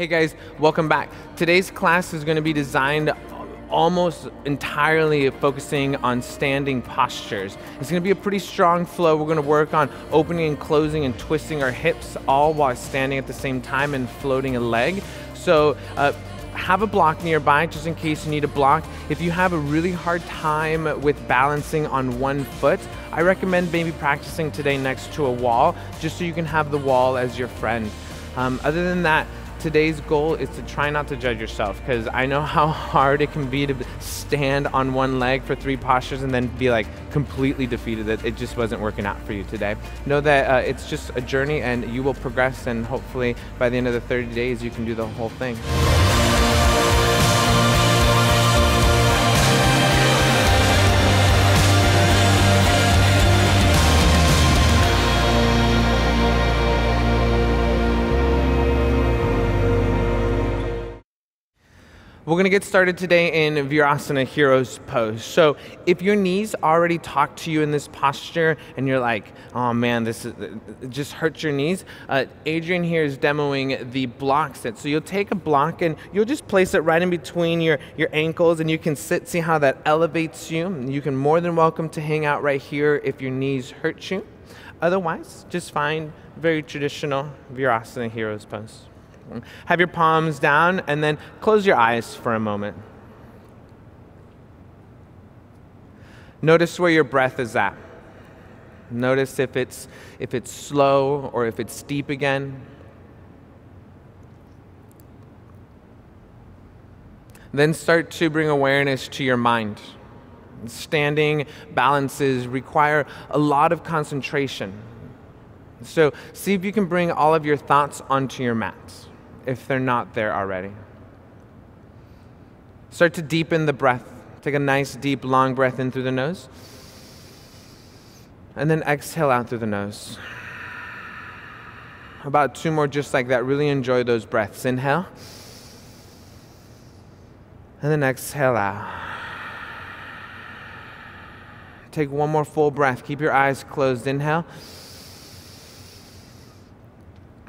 Hey guys, welcome back. Today's class is going to be designed almost entirely focusing on standing postures. It's going to be a pretty strong flow. We're going to work on opening and closing and twisting our hips all while standing at the same time and floating a leg. So uh, have a block nearby just in case you need a block. If you have a really hard time with balancing on one foot, I recommend maybe practicing today next to a wall just so you can have the wall as your friend. Um, other than that, today's goal is to try not to judge yourself because I know how hard it can be to stand on one leg for three postures and then be like completely defeated that it just wasn't working out for you today. Know that uh, it's just a journey and you will progress and hopefully by the end of the 30 days you can do the whole thing. We're going to get started today in Virasana Hero's Pose. So, if your knees already talk to you in this posture and you're like, oh man, this is, it just hurts your knees, uh, Adrienne here is demoing the block sit. So, you'll take a block and you'll just place it right in between your, your ankles and you can sit, see how that elevates you. You can more than welcome to hang out right here if your knees hurt you. Otherwise, just find very traditional Virasana Hero's Pose. Have your palms down and then close your eyes for a moment. Notice where your breath is at. Notice if it's, if it's slow or if it's deep again. Then start to bring awareness to your mind. Standing balances require a lot of concentration. So see if you can bring all of your thoughts onto your mat if they're not there already. Start to deepen the breath. Take a nice, deep, long breath in through the nose. And then exhale out through the nose. About two more just like that. Really enjoy those breaths. Inhale. And then exhale out. Take one more full breath. Keep your eyes closed. Inhale.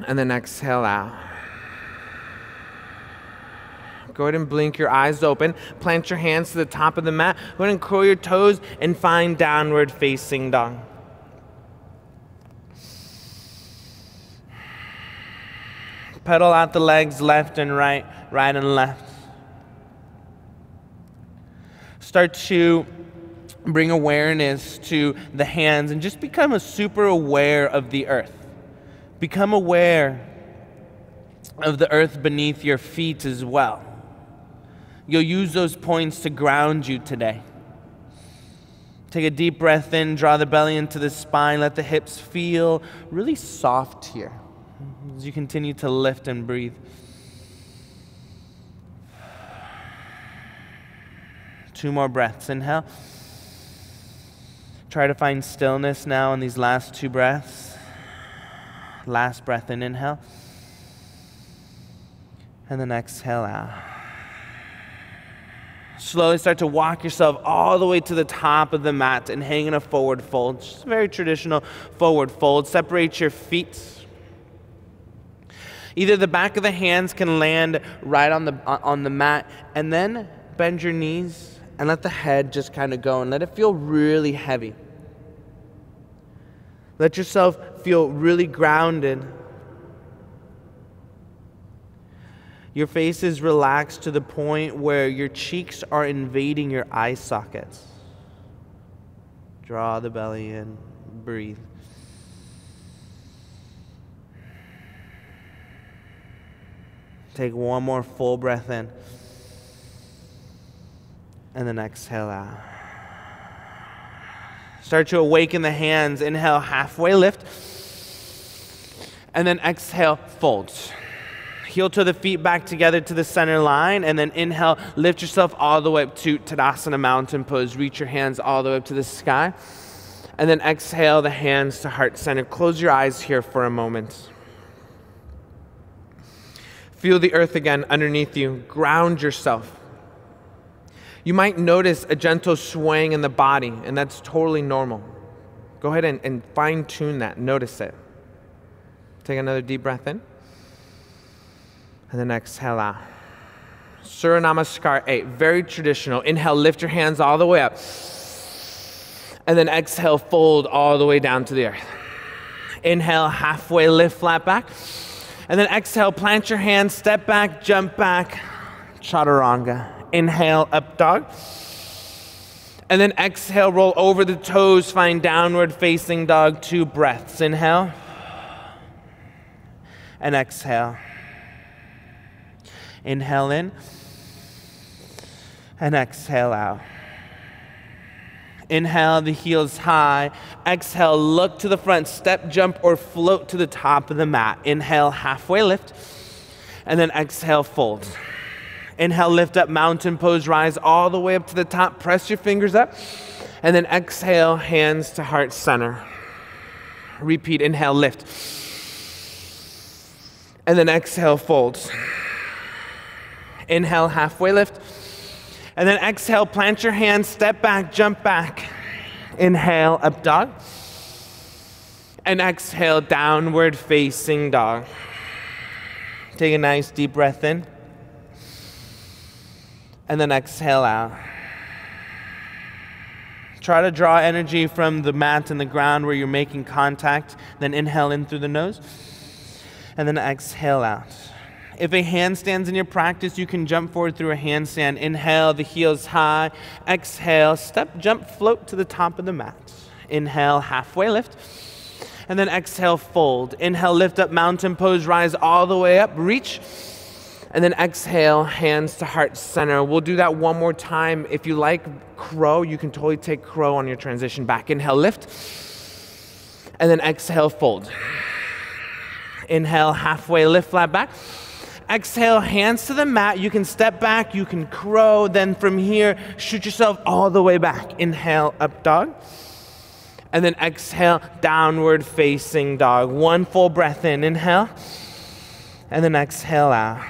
And then exhale out. Go ahead and blink your eyes open. Plant your hands to the top of the mat. Go ahead and curl your toes and find downward facing dog. Pedal out the legs left and right, right and left. Start to bring awareness to the hands and just become a super aware of the earth. Become aware of the earth beneath your feet as well. You'll use those points to ground you today. Take a deep breath in, draw the belly into the spine, let the hips feel really soft here as you continue to lift and breathe. Two more breaths. Inhale. Try to find stillness now in these last two breaths. Last breath in, inhale. And then exhale out. Slowly start to walk yourself all the way to the top of the mat and hang in a forward fold. Just a very traditional forward fold. Separate your feet. Either the back of the hands can land right on the, on the mat, and then bend your knees and let the head just kind of go and let it feel really heavy. Let yourself feel really grounded Your face is relaxed to the point where your cheeks are invading your eye sockets. Draw the belly in, breathe. Take one more full breath in. And then exhale out. Start to awaken the hands. Inhale, halfway lift. And then exhale, folds heel to the feet back together to the center line, and then inhale, lift yourself all the way up to Tadasana Mountain Pose. Reach your hands all the way up to the sky. And then exhale the hands to heart center. Close your eyes here for a moment. Feel the earth again underneath you. Ground yourself. You might notice a gentle swaying in the body, and that's totally normal. Go ahead and, and fine tune that. Notice it. Take another deep breath in. And then exhale out. Surya Namaskar A, very traditional. Inhale, lift your hands all the way up. And then exhale, fold all the way down to the earth. Inhale, halfway lift, flat back. And then exhale, plant your hands, step back, jump back, chaturanga. Inhale, up dog. And then exhale, roll over the toes, find downward facing dog, two breaths. Inhale and exhale. Inhale in and exhale out. Inhale, the heels high. Exhale, look to the front, step, jump, or float to the top of the mat. Inhale, halfway lift. And then exhale, fold. Inhale, lift up, mountain pose, rise all the way up to the top. Press your fingers up. And then exhale, hands to heart center. Repeat, inhale, lift. And then exhale, fold. Inhale, halfway lift. And then exhale, plant your hands, step back, jump back. Inhale, up dog. And exhale, downward facing dog. Take a nice deep breath in and then exhale out. Try to draw energy from the mat and the ground where you're making contact. Then inhale in through the nose, and then exhale out. If a handstand's in your practice, you can jump forward through a handstand. Inhale, the heels high. Exhale, step, jump, float to the top of the mat. Inhale, halfway lift. And then exhale, fold. Inhale, lift up, mountain pose, rise all the way up, reach and then exhale, hands to heart center. We'll do that one more time. If you like crow, you can totally take crow on your transition back. Inhale, lift. And then exhale, fold. Inhale, halfway lift, flat back. Exhale, hands to the mat. You can step back, you can crow. Then from here, shoot yourself all the way back. Inhale, up dog. And then exhale, downward facing dog. One full breath in. Inhale. And then exhale out.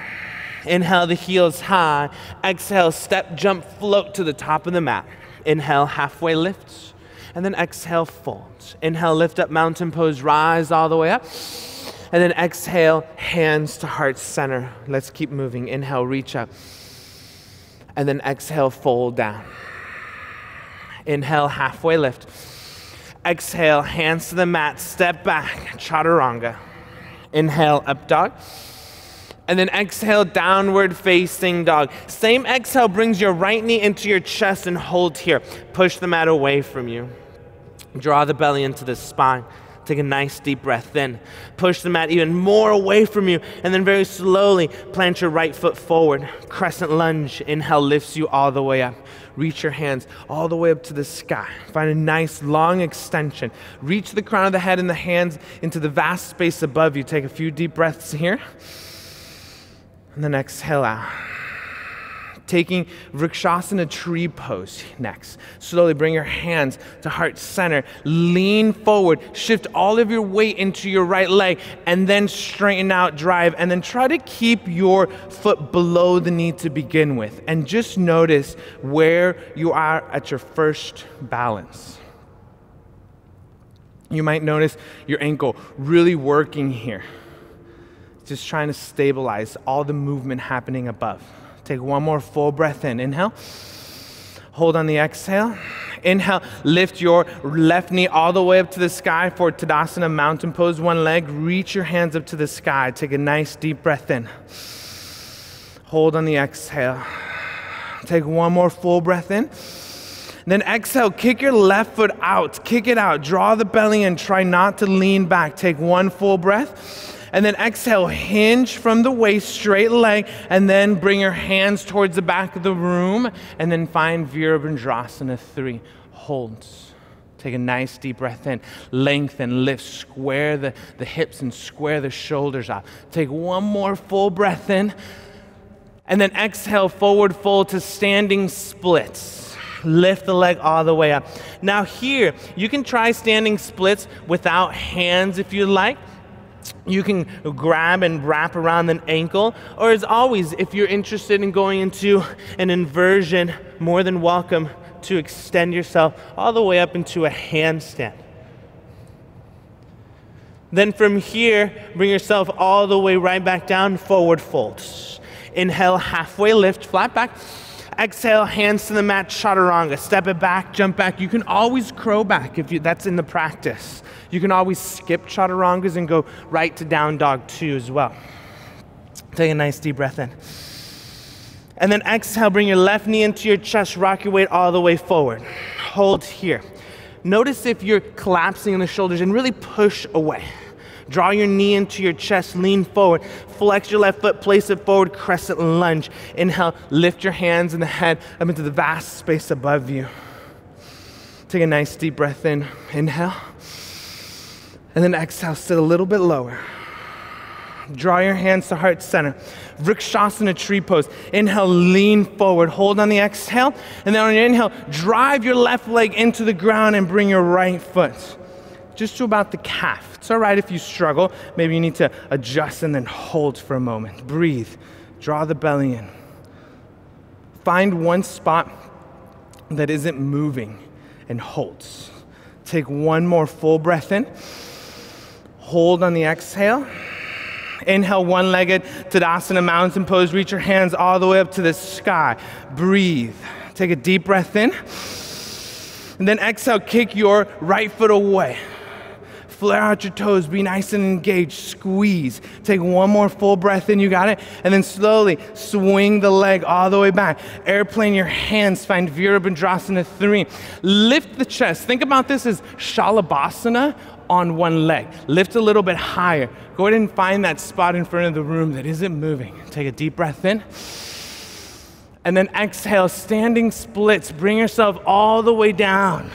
Inhale, the heels high. Exhale, step, jump, float to the top of the mat. Inhale, halfway lift. And then exhale, fold. Inhale, lift up, mountain pose, rise all the way up. And then exhale, hands to heart center. Let's keep moving. Inhale, reach up. And then exhale, fold down. Inhale, halfway lift. Exhale, hands to the mat, step back, chaturanga. Inhale, up dog and then exhale, downward facing dog. Same exhale brings your right knee into your chest and hold here. Push the mat away from you. Draw the belly into the spine. Take a nice deep breath Then Push the mat even more away from you, and then very slowly plant your right foot forward. Crescent lunge. Inhale lifts you all the way up. Reach your hands all the way up to the sky. Find a nice long extension. Reach the crown of the head and the hands into the vast space above you. Take a few deep breaths here. And then exhale out. Taking Vrikshasana tree pose next. Slowly bring your hands to heart center. Lean forward. Shift all of your weight into your right leg and then straighten out, drive. And then try to keep your foot below the knee to begin with. And just notice where you are at your first balance. You might notice your ankle really working here just trying to stabilize all the movement happening above. Take one more full breath in. Inhale. Hold on the exhale. Inhale, lift your left knee all the way up to the sky for Tadasana mountain pose, one leg. Reach your hands up to the sky. Take a nice deep breath in. Hold on the exhale. Take one more full breath in. Then exhale, kick your left foot out. Kick it out. Draw the belly in. Try not to lean back. Take one full breath. And then exhale, hinge from the waist, straight leg, and then bring your hands towards the back of the room, and then find Virabhadrasana 3. Holds. Take a nice deep breath in. Lengthen, lift, square the, the hips and square the shoulders out. Take one more full breath in. And then exhale, forward fold to standing splits. Lift the leg all the way up. Now, here, you can try standing splits without hands if you like you can grab and wrap around an ankle. Or, as always, if you're interested in going into an inversion, more than welcome to extend yourself all the way up into a handstand. Then from here, bring yourself all the way right back down, forward fold. Inhale, halfway lift, flat back. Exhale, hands to the mat, chaturanga. Step it back, jump back. You can always crow back if you, that's in the practice. You can always skip chaturangas and go right to down dog two as well. Take a nice deep breath in. And then exhale, bring your left knee into your chest, rock your weight all the way forward. Hold here. Notice if you're collapsing in the shoulders and really push away. Draw your knee into your chest, lean forward. Flex your left foot, place it forward, crescent lunge. Inhale, lift your hands and the head up into the vast space above you. Take a nice deep breath in. Inhale. And then exhale, sit a little bit lower. Draw your hands to heart center. Vrikshasana tree pose. Inhale, lean forward. Hold on the exhale. And then on your inhale, drive your left leg into the ground and bring your right foot just to about the calf. It's all right if you struggle. Maybe you need to adjust and then hold for a moment. Breathe. Draw the belly in. Find one spot that isn't moving and holds. Take one more full breath in. Hold on the exhale. Inhale, one legged Tadasana mountain pose. Reach your hands all the way up to the sky. Breathe. Take a deep breath in. And then exhale, kick your right foot away. Flare out your toes, be nice and engaged. Squeeze. Take one more full breath in, you got it? And then slowly swing the leg all the way back. Airplane your hands, find Virabhadrasana 3. Lift the chest. Think about this as Shalabhasana on one leg. Lift a little bit higher. Go ahead and find that spot in front of the room that isn't moving. Take a deep breath in. And then exhale, standing splits. Bring yourself all the way down.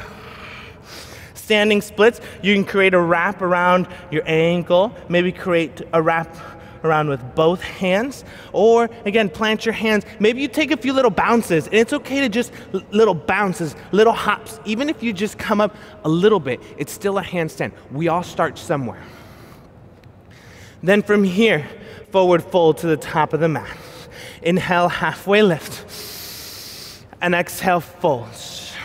Standing splits, you can create a wrap around your ankle, maybe create a wrap around with both hands. Or again, plant your hands. Maybe you take a few little bounces, and it's okay to just little bounces, little hops. Even if you just come up a little bit, it's still a handstand. We all start somewhere. Then from here, forward fold to the top of the mat. Inhale, halfway lift. And exhale, fold.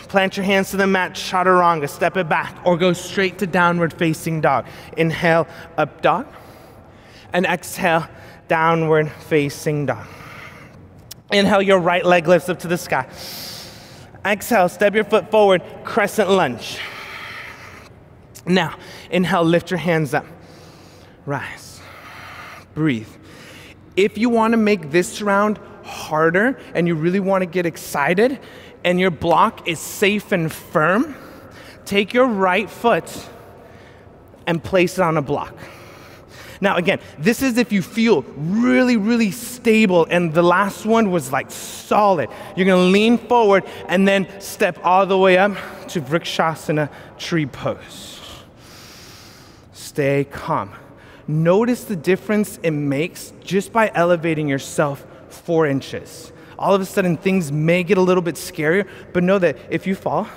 Plant your hands to the mat, chaturanga, step it back, or go straight to downward facing dog. Inhale, up dog and exhale, downward facing dog. Inhale, your right leg lifts up to the sky. Exhale, step your foot forward, crescent lunge. Now, inhale, lift your hands up. Rise. Breathe. If you want to make this round harder and you really want to get excited and your block is safe and firm, take your right foot and place it on a block. Now, again, this is if you feel really, really stable, and the last one was like solid. You're gonna lean forward and then step all the way up to Vrikshasana tree pose. Stay calm. Notice the difference it makes just by elevating yourself four inches. All of a sudden, things may get a little bit scarier, but know that if you fall,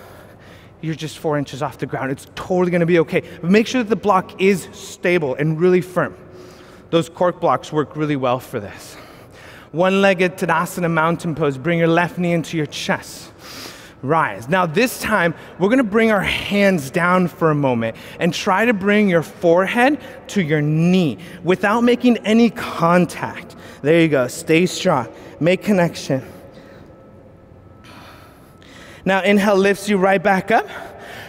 you're just four inches off the ground. It's totally gonna be okay. But make sure that the block is stable and really firm. Those cork blocks work really well for this. One legged Tadasana mountain pose. Bring your left knee into your chest. Rise. Now, this time, we're gonna bring our hands down for a moment and try to bring your forehead to your knee without making any contact. There you go. Stay strong. Make connection. Now, inhale lifts you right back up.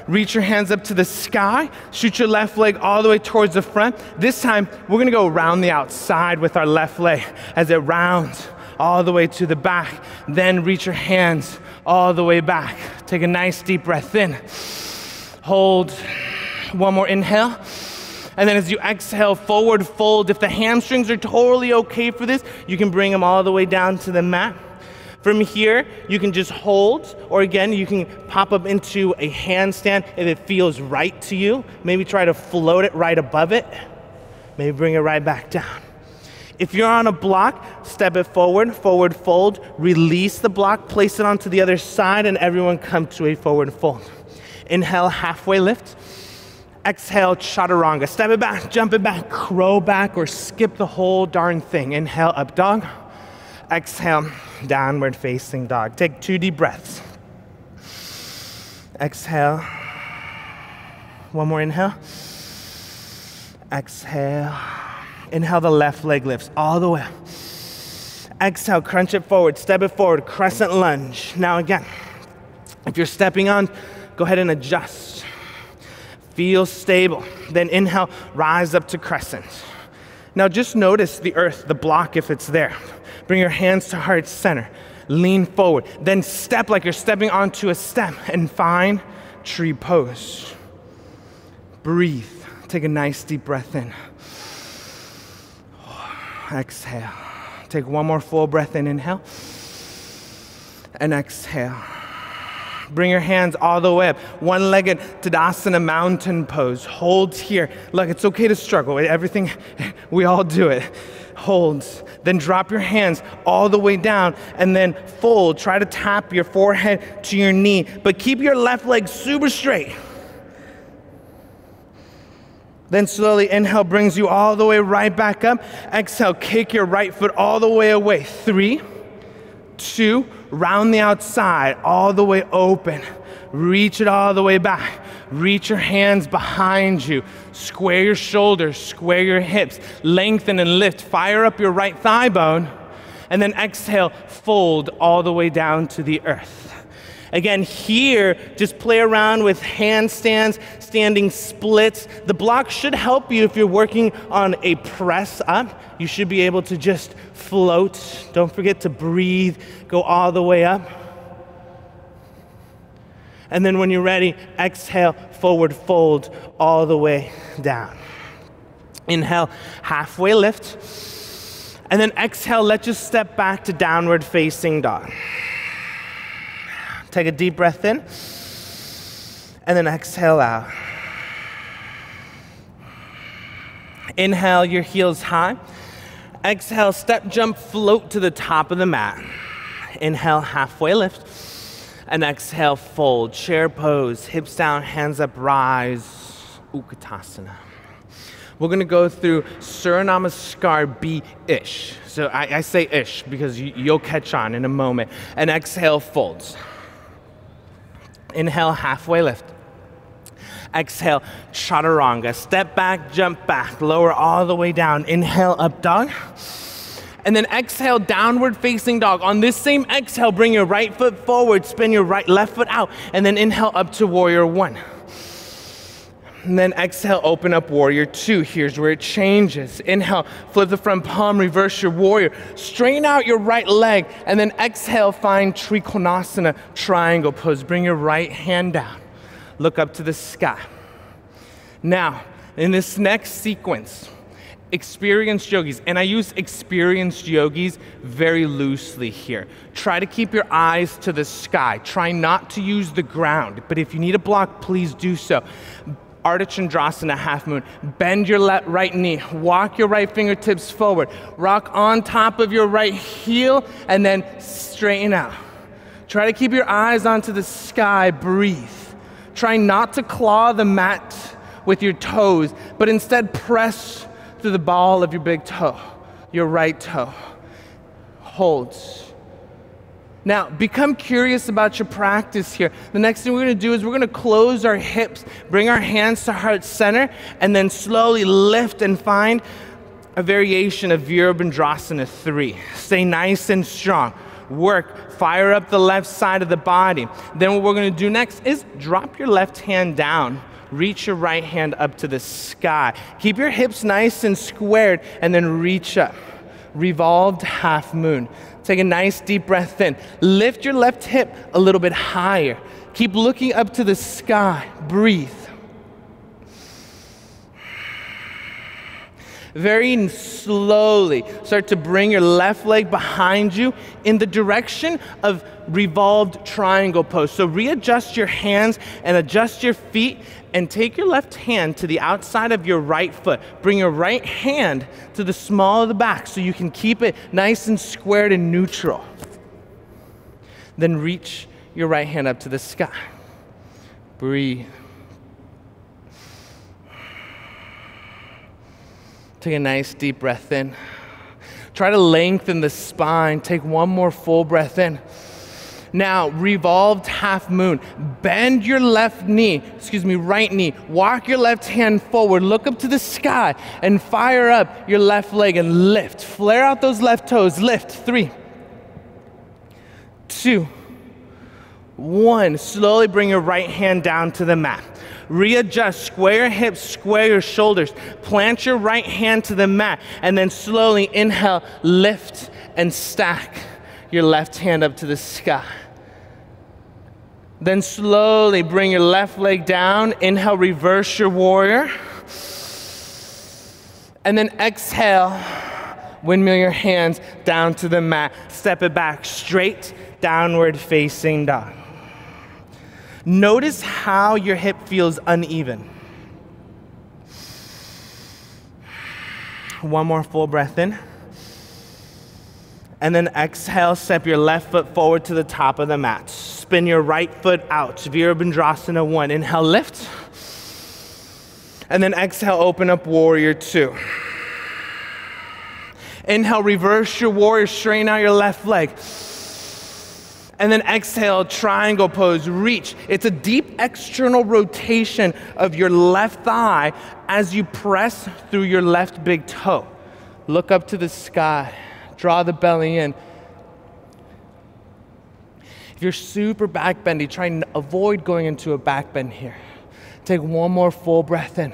Reach your hands up to the sky. Shoot your left leg all the way towards the front. This time, we're gonna go around the outside with our left leg as it rounds all the way to the back. Then reach your hands all the way back. Take a nice deep breath in. Hold. One more inhale. And then as you exhale, forward fold. If the hamstrings are totally okay for this, you can bring them all the way down to the mat. From here, you can just hold, or again, you can pop up into a handstand if it feels right to you. Maybe try to float it right above it. Maybe bring it right back down. If you're on a block, step it forward, forward fold, release the block, place it onto the other side, and everyone come to a forward fold. Inhale, halfway lift. Exhale, chaturanga. Step it back, jump it back, crow back, or skip the whole darn thing. Inhale, up dog. Exhale, downward facing dog. Take two deep breaths. Exhale. One more inhale. Exhale. Inhale, the left leg lifts all the way. Exhale, crunch it forward, step it forward, crescent lunge. Now, again, if you're stepping on, go ahead and adjust. Feel stable. Then inhale, rise up to crescent. Now, just notice the earth, the block, if it's there. Bring your hands to heart center. Lean forward. Then step like you're stepping onto a step and find tree pose. Breathe. Take a nice deep breath in. Exhale. Take one more full breath in. Inhale. And exhale. Bring your hands all the way up. One legged Tadasana mountain pose. Hold here. Look, it's okay to struggle. Everything, we all do it. Holds. Then drop your hands all the way down and then fold. Try to tap your forehead to your knee, but keep your left leg super straight. Then slowly inhale brings you all the way right back up. Exhale, kick your right foot all the way away. Three, two, round the outside, all the way open. Reach it all the way back. Reach your hands behind you. Square your shoulders, square your hips. Lengthen and lift. Fire up your right thigh bone. And then exhale, fold all the way down to the earth. Again, here, just play around with handstands, standing splits. The block should help you if you're working on a press up. You should be able to just float. Don't forget to breathe, go all the way up. And then when you're ready, exhale, forward fold all the way down. Inhale, halfway lift. And then exhale, let your step back to downward facing dog. Take a deep breath in. And then exhale out. Inhale, your heels high. Exhale, step, jump, float to the top of the mat. Inhale, halfway lift. And exhale, fold. Chair pose, hips down, hands up, rise. Utkatasana. We're gonna go through Surya Namaskar B ish. So I, I say ish because you, you'll catch on in a moment. And exhale, folds. Inhale, halfway lift. Exhale, chaturanga. Step back, jump back, lower all the way down. Inhale, up dog. And then exhale, downward facing dog. On this same exhale, bring your right foot forward, spin your right left foot out, and then inhale up to warrior one. And then exhale, open up warrior two. Here's where it changes. Inhale, flip the front palm, reverse your warrior. Straighten out your right leg, and then exhale, find Trikonasana, triangle pose. Bring your right hand down. Look up to the sky. Now, in this next sequence, experienced yogis, and I use experienced yogis very loosely here. Try to keep your eyes to the sky. Try not to use the ground, but if you need a block, please do so. Ardha Chandrasana, half moon. Bend your left, right knee. Walk your right fingertips forward. Rock on top of your right heel and then straighten out. Try to keep your eyes onto the sky. Breathe. Try not to claw the mat with your toes, but instead press through the ball of your big toe, your right toe. Holds. Now, become curious about your practice here. The next thing we're going to do is we're going to close our hips, bring our hands to heart center, and then slowly lift and find a variation of Virabhadrasana 3. Stay nice and strong. Work, fire up the left side of the body. Then, what we're going to do next is drop your left hand down. Reach your right hand up to the sky. Keep your hips nice and squared, and then reach up. Revolved half moon. Take a nice deep breath in. Lift your left hip a little bit higher. Keep looking up to the sky. Breathe. Very slowly start to bring your left leg behind you in the direction of revolved triangle pose. So readjust your hands and adjust your feet and take your left hand to the outside of your right foot. Bring your right hand to the small of the back so you can keep it nice and squared and neutral. Then reach your right hand up to the sky. Breathe. Take a nice deep breath in. Try to lengthen the spine. Take one more full breath in. Now, revolved half moon. Bend your left knee, excuse me, right knee. Walk your left hand forward. Look up to the sky and fire up your left leg and lift. Flare out those left toes. Lift. Three, two, one. Slowly bring your right hand down to the mat. Readjust, square your hips, square your shoulders. Plant your right hand to the mat, and then slowly inhale, lift, and stack your left hand up to the sky. Then slowly bring your left leg down. Inhale, reverse your warrior. And then exhale, windmill your hands down to the mat. Step it back straight, downward facing dog. Notice how your hip feels uneven. One more full breath in. And then exhale, step your left foot forward to the top of the mat. Spin your right foot out. Virabhadrasana 1. Inhale, lift. And then exhale, open up warrior 2. Inhale, reverse your warrior, straighten out your left leg. And then exhale, triangle pose, reach. It's a deep external rotation of your left thigh as you press through your left big toe. Look up to the sky, draw the belly in. If you're super back bendy, try and avoid going into a back bend here. Take one more full breath in.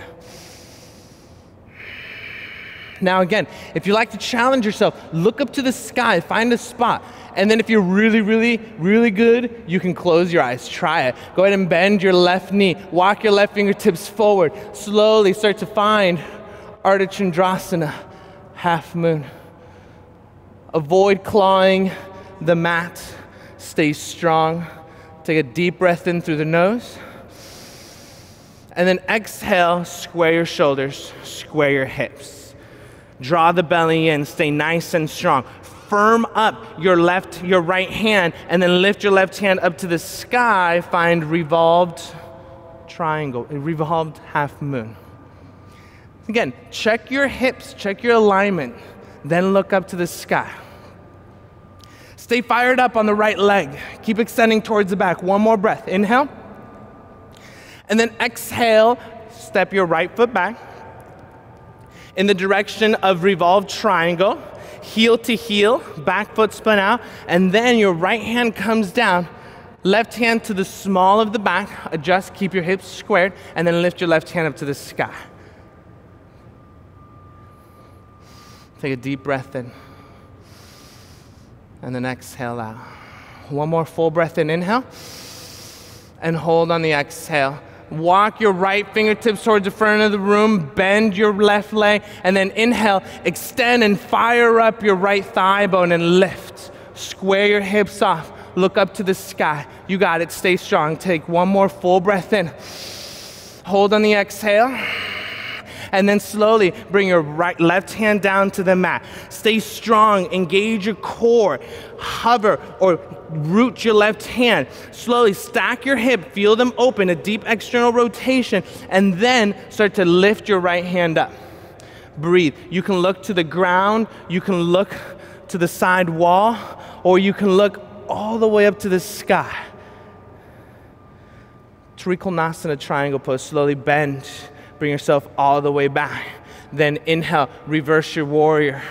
Now, again, if you like to challenge yourself, look up to the sky, find a spot. And then if you're really, really, really good, you can close your eyes. Try it. Go ahead and bend your left knee. Walk your left fingertips forward. Slowly start to find Ardha Chandrasana, half moon. Avoid clawing the mat. Stay strong. Take a deep breath in through the nose. And then exhale, square your shoulders, square your hips. Draw the belly in, stay nice and strong firm up your left, your right hand, and then lift your left hand up to the sky. Find revolved triangle, a revolved half moon. Again, check your hips, check your alignment, then look up to the sky. Stay fired up on the right leg. Keep extending towards the back. One more breath. Inhale. And then exhale, step your right foot back in the direction of revolved triangle heel to heel, back foot spun out, and then your right hand comes down, left hand to the small of the back, adjust, keep your hips squared, and then lift your left hand up to the sky. Take a deep breath in, and then exhale out. One more full breath in, inhale, and hold on the exhale. Walk your right fingertips towards the front of the room, bend your left leg, and then inhale, extend and fire up your right thigh bone and lift. Square your hips off, look up to the sky. You got it, stay strong. Take one more full breath in. Hold on the exhale and then slowly bring your right left hand down to the mat. Stay strong, engage your core, hover or root your left hand. Slowly stack your hip, feel them open, a deep external rotation, and then start to lift your right hand up. Breathe. You can look to the ground, you can look to the side wall, or you can look all the way up to the sky. Trikonasana triangle pose. Slowly bend Bring yourself all the way back. Then inhale, reverse your warrior.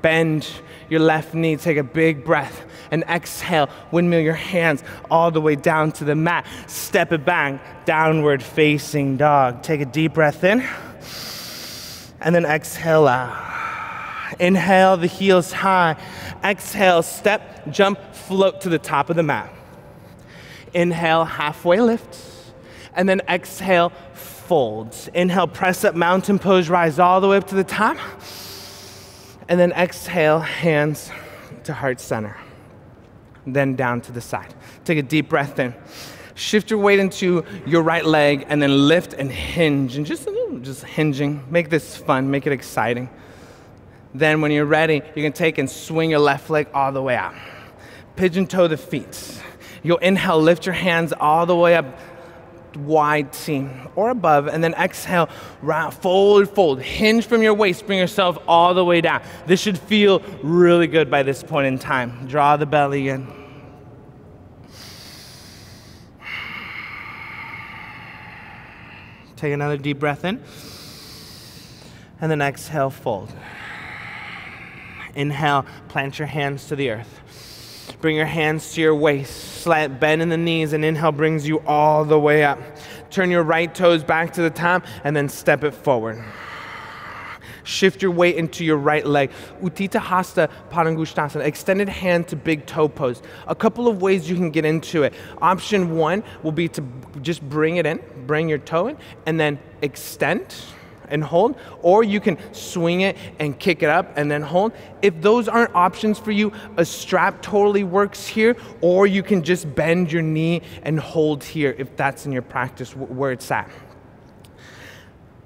Bend your left knee, take a big breath. And exhale, windmill your hands all the way down to the mat. Step it back, downward facing dog. Take a deep breath in. And then exhale out. Inhale, the heels high. Exhale, step, jump, float to the top of the mat. Inhale, halfway lift. And then exhale, folds. Inhale, press up, mountain pose, rise all the way up to the top. And then exhale, hands to heart center. Then down to the side. Take a deep breath in. Shift your weight into your right leg and then lift and hinge. And just, just hinging. Make this fun, make it exciting. Then, when you're ready, you can take and swing your left leg all the way out. Pigeon toe the feet. You'll inhale, lift your hands all the way up wide seam or above, and then exhale, round, fold, fold. Hinge from your waist, bring yourself all the way down. This should feel really good by this point in time. Draw the belly in. Take another deep breath in, and then exhale, fold. Inhale, plant your hands to the earth. Bring your hands to your waist slight bend in the knees, and inhale brings you all the way up. Turn your right toes back to the top and then step it forward. Shift your weight into your right leg. Utthita Hasta Padangusthasana, extended hand to big toe pose. A couple of ways you can get into it. Option one will be to just bring it in, bring your toe in, and then extend and hold, or you can swing it and kick it up and then hold. If those aren't options for you, a strap totally works here, or you can just bend your knee and hold here if that's in your practice where it's at.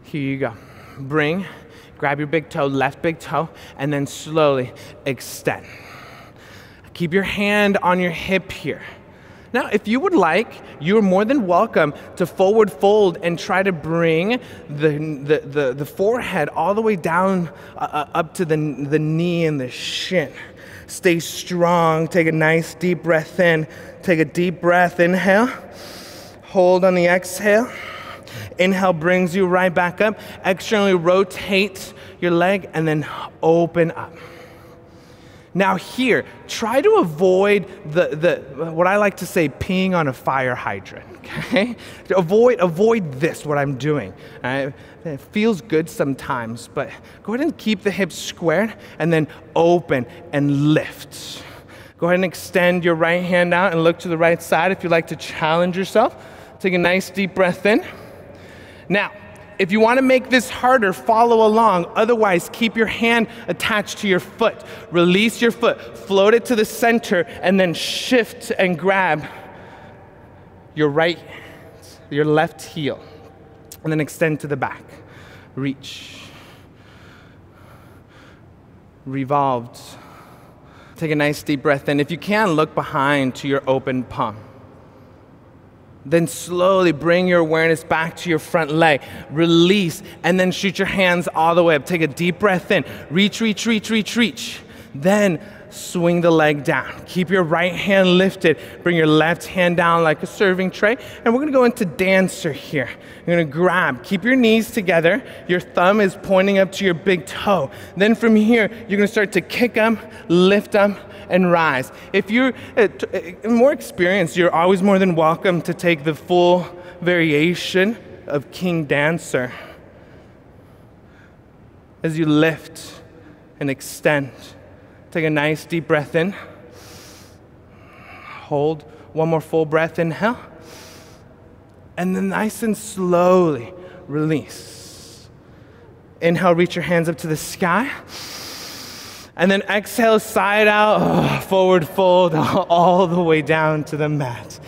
Here you go. Bring, grab your big toe, left big toe, and then slowly extend. Keep your hand on your hip here. Now, if you would like, you're more than welcome to forward fold and try to bring the, the, the, the forehead all the way down uh, uh, up to the, the knee and the shin. Stay strong. Take a nice deep breath in. Take a deep breath. Inhale. Hold on the exhale. Inhale brings you right back up. Externally rotate your leg and then open up. Now, here, try to avoid the, the what I like to say, peeing on a fire hydrant. Okay? avoid, avoid this, what I'm doing. Right? It feels good sometimes, but go ahead and keep the hips squared and then open and lift. Go ahead and extend your right hand out and look to the right side if you'd like to challenge yourself. Take a nice deep breath in. Now, if you want to make this harder, follow along. Otherwise, keep your hand attached to your foot. Release your foot, float it to the center, and then shift and grab your right, your left heel. And then extend to the back. Reach. Revolved. Take a nice deep breath in. If you can, look behind to your open palm. Then slowly bring your awareness back to your front leg. Release, and then shoot your hands all the way up. Take a deep breath in. Reach, reach, reach, reach, reach. Then swing the leg down. Keep your right hand lifted. Bring your left hand down like a serving tray. And we're gonna go into dancer here. You're gonna grab, keep your knees together. Your thumb is pointing up to your big toe. Then from here, you're gonna start to kick them, lift them, and rise. If you're uh, uh, more experienced, you're always more than welcome to take the full variation of King Dancer as you lift and extend. Take a nice deep breath in. Hold one more full breath, inhale. And then nice and slowly release. Inhale, reach your hands up to the sky. And then exhale, side out, forward fold, all the way down to the mat.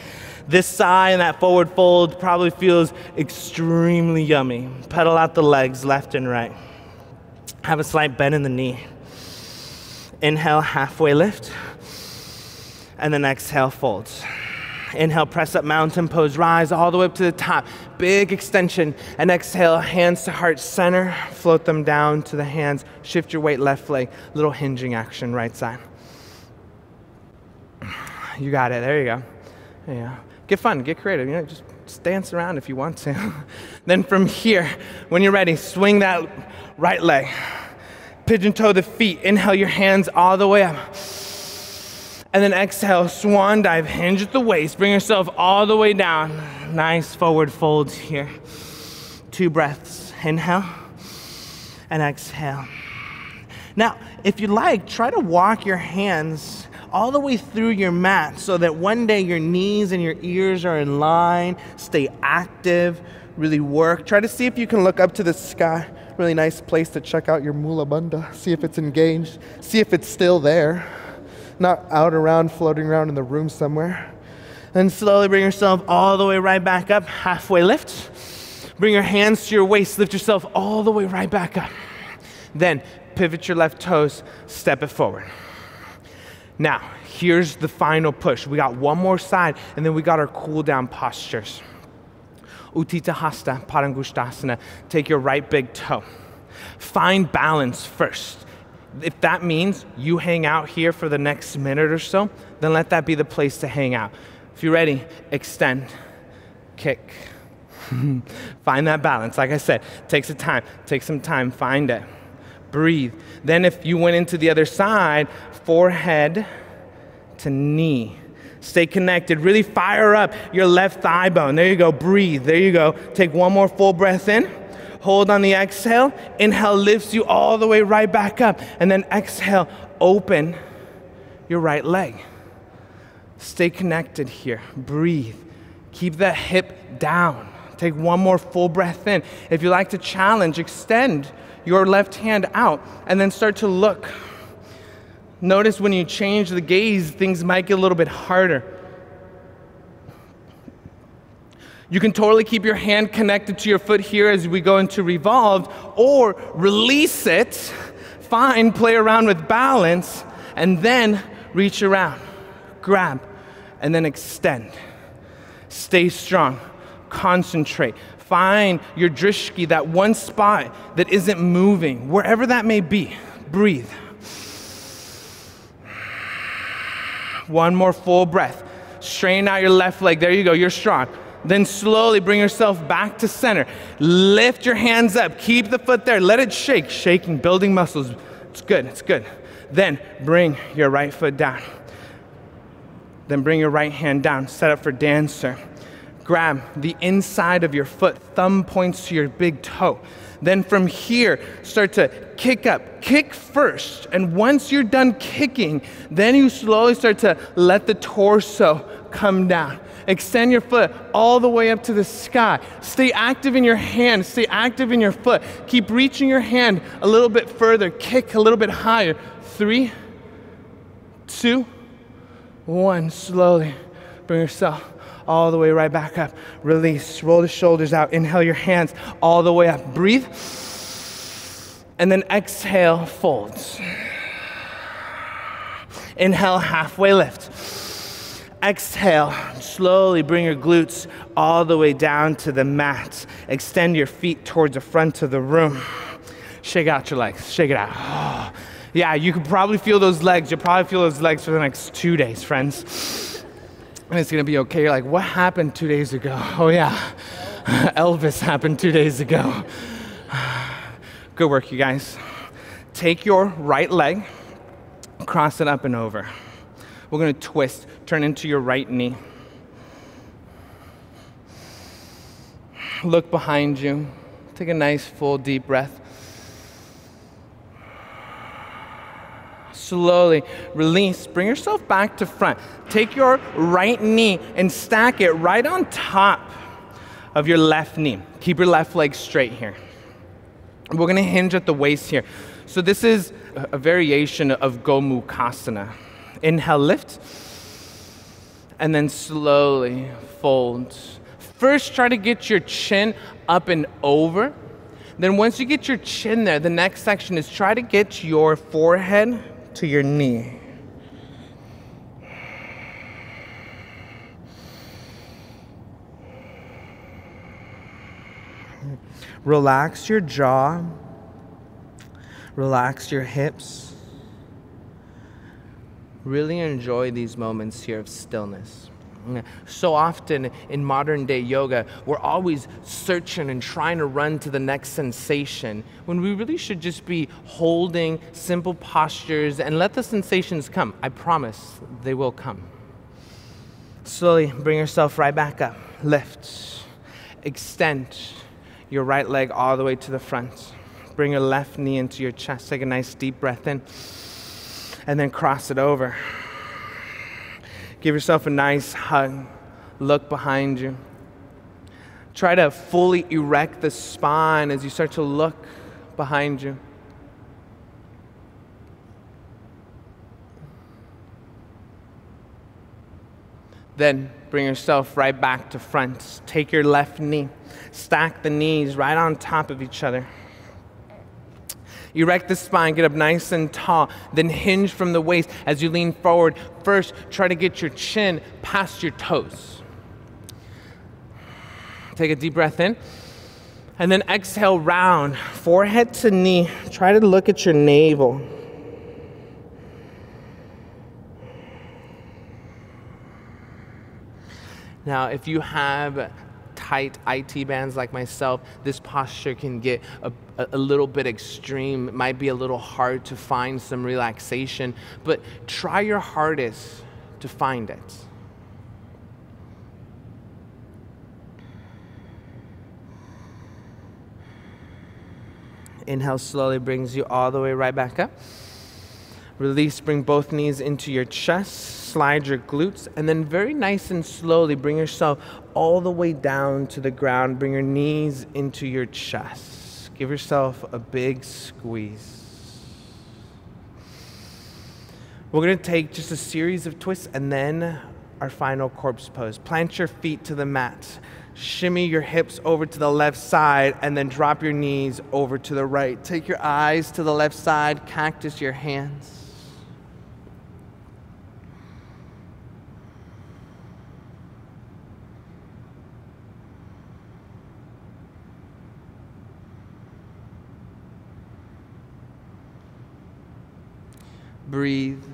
This side and that forward fold probably feels extremely yummy. Pedal out the legs left and right. Have a slight bend in the knee. Inhale, halfway lift. And then exhale, fold. Inhale, press up mountain pose, rise all the way up to the top. Big extension. And exhale, hands to heart center. Float them down to the hands. Shift your weight left leg. Little hinging action, right side. You got it. There you go. Yeah. Get fun, get creative. You know, just, just dance around if you want to. then from here, when you're ready, swing that right leg. Pigeon toe the feet. Inhale your hands all the way up. And then exhale, swan dive, hinge at the waist, bring yourself all the way down. Nice forward folds here. Two breaths. Inhale and exhale. Now, if you like, try to walk your hands all the way through your mat so that one day your knees and your ears are in line. Stay active, really work. Try to see if you can look up to the sky. Really nice place to check out your mula bandha. See if it's engaged, see if it's still there not out around, floating around in the room somewhere. Then slowly bring yourself all the way right back up, halfway lift. Bring your hands to your waist, lift yourself all the way right back up. Then pivot your left toes, step it forward. Now, here's the final push. We got one more side, and then we got our cool down postures. Utthita Hasta, Padangusthasana. Take your right big toe. Find balance first if that means you hang out here for the next minute or so, then let that be the place to hang out. If you're ready, extend, kick, find that balance. Like I said, takes some time. Take some time. Find it. Breathe. Then, if you went into the other side, forehead to knee. Stay connected. Really fire up your left thigh bone. There you go. Breathe. There you go. Take one more full breath in. Hold on the exhale. Inhale lifts you all the way right back up. And then exhale, open your right leg. Stay connected here. Breathe. Keep that hip down. Take one more full breath in. If you like to challenge, extend your left hand out and then start to look. Notice when you change the gaze, things might get a little bit harder. You can totally keep your hand connected to your foot here as we go into revolved, or release it, fine, play around with balance, and then reach around, grab, and then extend. Stay strong, concentrate. Find your drishti, that one spot that isn't moving, wherever that may be. Breathe. One more full breath. Straighten out your left leg. There you go. You're strong. Then slowly bring yourself back to center. Lift your hands up. Keep the foot there. Let it shake. Shaking, building muscles. It's good. It's good. Then bring your right foot down. Then bring your right hand down. Set up for dancer. Grab the inside of your foot. Thumb points to your big toe. Then from here, start to kick up. Kick first. And once you're done kicking, then you slowly start to let the torso come down. Extend your foot all the way up to the sky. Stay active in your hand. Stay active in your foot. Keep reaching your hand a little bit further. Kick a little bit higher. Three, two, one. Slowly bring yourself all the way right back up. Release. Roll the shoulders out. Inhale your hands all the way up. Breathe. And then exhale, folds. Inhale, halfway lift. Exhale, slowly bring your glutes all the way down to the mat. Extend your feet towards the front of the room. Shake out your legs, shake it out. Oh. Yeah, you can probably feel those legs. You'll probably feel those legs for the next two days, friends. And it's gonna be okay. You're like, what happened two days ago? Oh, yeah, Elvis happened two days ago. Good work, you guys. Take your right leg, cross it up and over. We're gonna twist, turn into your right knee. Look behind you. Take a nice, full, deep breath. Slowly release. Bring yourself back to front. Take your right knee and stack it right on top of your left knee. Keep your left leg straight here. We're gonna hinge at the waist here. So, this is a variation of Gomukhasana. Inhale, lift, and then slowly fold. First, try to get your chin up and over. Then, once you get your chin there, the next section is try to get your forehead to your knee. Relax your jaw, relax your hips. Really enjoy these moments here of stillness. So often in modern day yoga, we're always searching and trying to run to the next sensation when we really should just be holding simple postures and let the sensations come. I promise they will come. Slowly bring yourself right back up. Lift. Extend your right leg all the way to the front. Bring your left knee into your chest. Take a nice deep breath in. And then cross it over. Give yourself a nice hug. Look behind you. Try to fully erect the spine as you start to look behind you. Then bring yourself right back to front. Take your left knee, stack the knees right on top of each other. Erect the spine, get up nice and tall, then hinge from the waist as you lean forward. First, try to get your chin past your toes. Take a deep breath in. And then exhale round, forehead to knee. Try to look at your navel. Now, if you have tight IT bands like myself, this posture can get a, a, little bit extreme. It might be a little hard to find some relaxation, but try your hardest to find it. Inhale slowly brings you all the way right back up. Release, bring both knees into your chest, slide your glutes, and then very nice and slowly bring yourself all the way down to the ground. Bring your knees into your chest. Give yourself a big squeeze. We're going to take just a series of twists and then our final corpse pose. Plant your feet to the mat. Shimmy your hips over to the left side and then drop your knees over to the right. Take your eyes to the left side, cactus your hands. Breathe.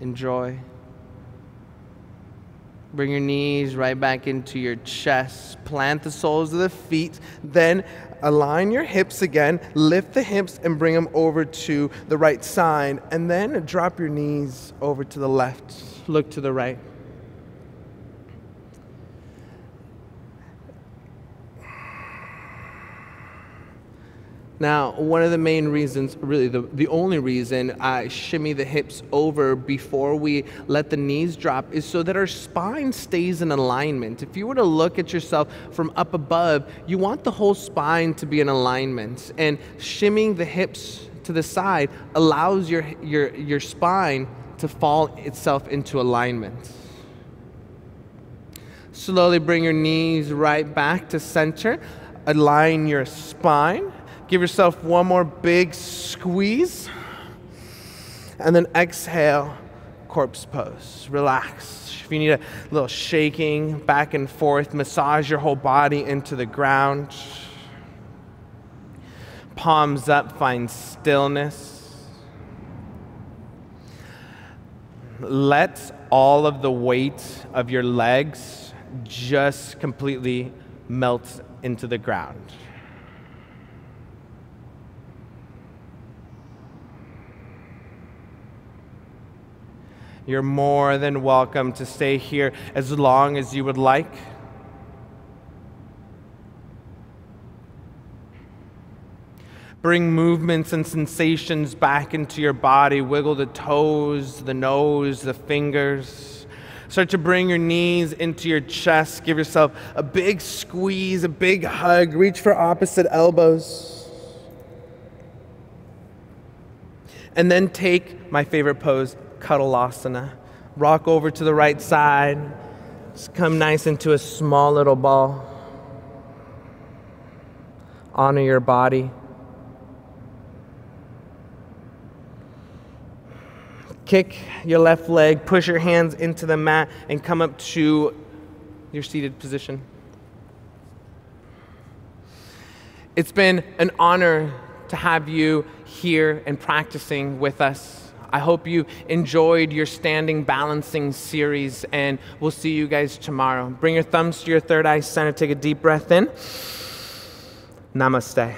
Enjoy. Bring your knees right back into your chest. Plant the soles of the feet. Then align your hips again. Lift the hips and bring them over to the right side. And then drop your knees over to the left. Look to the right. Now, one of the main reasons, really the, the only reason I shimmy the hips over before we let the knees drop is so that our spine stays in alignment. If you were to look at yourself from up above, you want the whole spine to be in alignment. And shimmying the hips to the side allows your, your, your spine to fall itself into alignment. Slowly bring your knees right back to center. Align your spine Give yourself one more big squeeze. And then exhale, corpse pose. Relax. If you need a little shaking back and forth, massage your whole body into the ground. Palms up, find stillness. Let all of the weight of your legs just completely melt into the ground. You're more than welcome to stay here as long as you would like. Bring movements and sensations back into your body. Wiggle the toes, the nose, the fingers. Start to bring your knees into your chest. Give yourself a big squeeze, a big hug. Reach for opposite elbows. And then take my favorite pose, Kadalasana. Rock over to the right side. Just come nice into a small little ball. Honor your body. Kick your left leg, push your hands into the mat, and come up to your seated position. It's been an honor to have you here and practicing with us. I hope you enjoyed your standing balancing series, and we'll see you guys tomorrow. Bring your thumbs to your third eye center, take a deep breath in. Namaste.